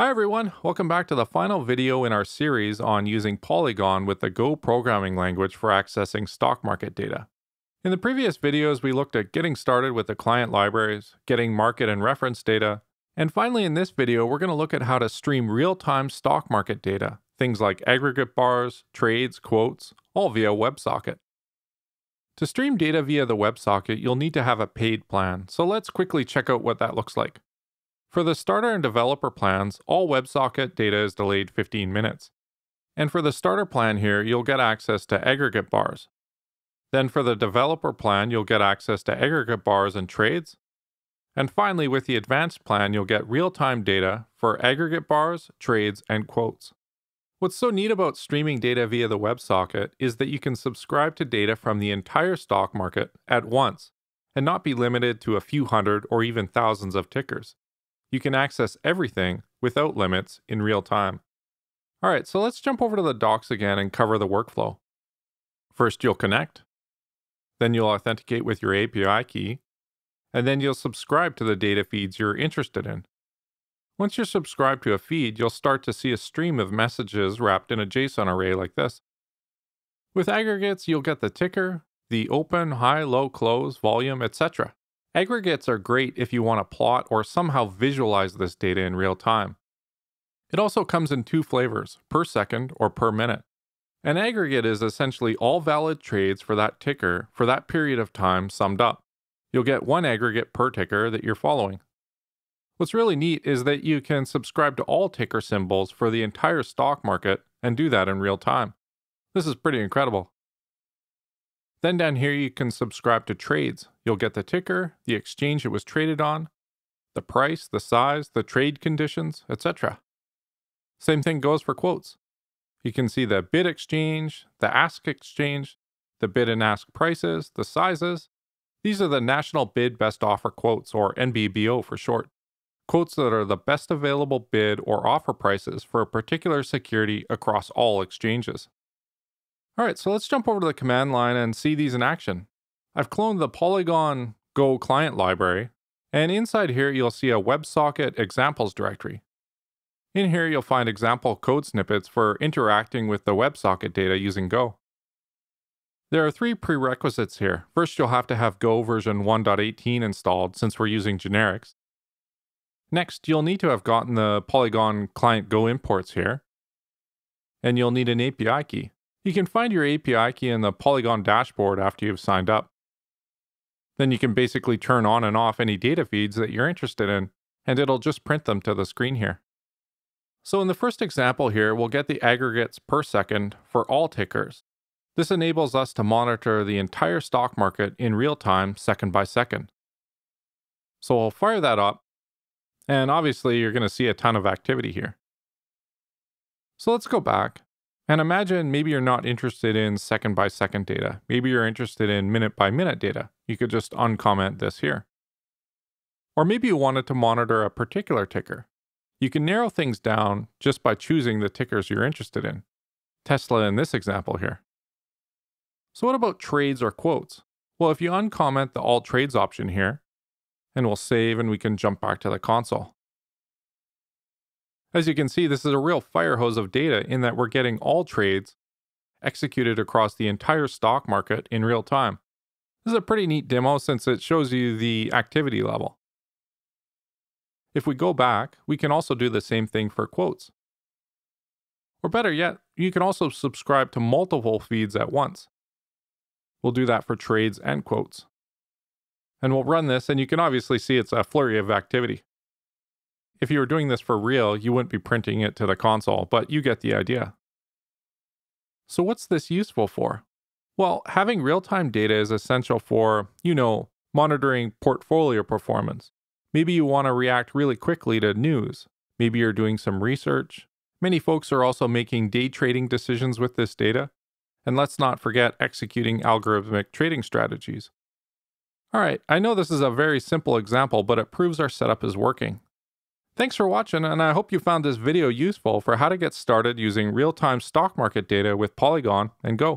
Hi everyone, welcome back to the final video in our series on using Polygon with the Go programming language for accessing stock market data. In the previous videos, we looked at getting started with the client libraries, getting market and reference data, and finally in this video, we're going to look at how to stream real-time stock market data, things like aggregate bars, trades, quotes, all via WebSocket. To stream data via the WebSocket, you'll need to have a paid plan, so let's quickly check out what that looks like. For the starter and developer plans, all WebSocket data is delayed 15 minutes. And for the starter plan here, you'll get access to aggregate bars. Then for the developer plan, you'll get access to aggregate bars and trades. And finally, with the advanced plan, you'll get real-time data for aggregate bars, trades, and quotes. What's so neat about streaming data via the WebSocket is that you can subscribe to data from the entire stock market at once and not be limited to a few hundred or even thousands of tickers you can access everything without limits in real time. All right, so let's jump over to the docs again and cover the workflow. First, you'll connect. Then you'll authenticate with your API key. And then you'll subscribe to the data feeds you're interested in. Once you're subscribed to a feed, you'll start to see a stream of messages wrapped in a JSON array like this. With aggregates, you'll get the ticker, the open, high, low, close, volume, etc. Aggregates are great if you want to plot or somehow visualize this data in real time. It also comes in two flavors, per second or per minute. An aggregate is essentially all valid trades for that ticker for that period of time summed up. You'll get one aggregate per ticker that you're following. What's really neat is that you can subscribe to all ticker symbols for the entire stock market and do that in real time. This is pretty incredible. Then down here, you can subscribe to trades. You'll get the ticker, the exchange it was traded on, the price, the size, the trade conditions, etc. Same thing goes for quotes. You can see the bid exchange, the ask exchange, the bid and ask prices, the sizes. These are the National Bid Best Offer quotes, or NBBO for short. Quotes that are the best available bid or offer prices for a particular security across all exchanges. All right, so let's jump over to the command line and see these in action. I've cloned the Polygon Go client library, and inside here you'll see a WebSocket examples directory. In here you'll find example code snippets for interacting with the WebSocket data using Go. There are three prerequisites here. First, you'll have to have Go version 1.18 installed since we're using generics. Next, you'll need to have gotten the Polygon client Go imports here. And you'll need an API key. You can find your API key in the Polygon dashboard after you've signed up. Then you can basically turn on and off any data feeds that you're interested in, and it'll just print them to the screen here. So in the first example here, we'll get the aggregates per second for all tickers. This enables us to monitor the entire stock market in real time, second by second. So I'll fire that up, and obviously you're going to see a ton of activity here. So let's go back and imagine maybe you're not interested in second by second data. Maybe you're interested in minute by minute data. You could just uncomment this here. Or maybe you wanted to monitor a particular ticker. You can narrow things down just by choosing the tickers you're interested in. Tesla in this example here. So what about trades or quotes? Well, if you uncomment the all trades option here, and we'll save and we can jump back to the console. As you can see, this is a real fire hose of data in that we're getting all trades executed across the entire stock market in real time. This is a pretty neat demo since it shows you the activity level. If we go back, we can also do the same thing for quotes. Or better yet, you can also subscribe to multiple feeds at once. We'll do that for trades and quotes. And we'll run this, and you can obviously see it's a flurry of activity. If you were doing this for real, you wouldn't be printing it to the console, but you get the idea. So what's this useful for? Well, having real-time data is essential for, you know, monitoring portfolio performance. Maybe you want to react really quickly to news. Maybe you're doing some research. Many folks are also making day trading decisions with this data. And let's not forget executing algorithmic trading strategies. All right, I know this is a very simple example, but it proves our setup is working. Thanks for watching, and I hope you found this video useful for how to get started using real-time stock market data with Polygon and Go.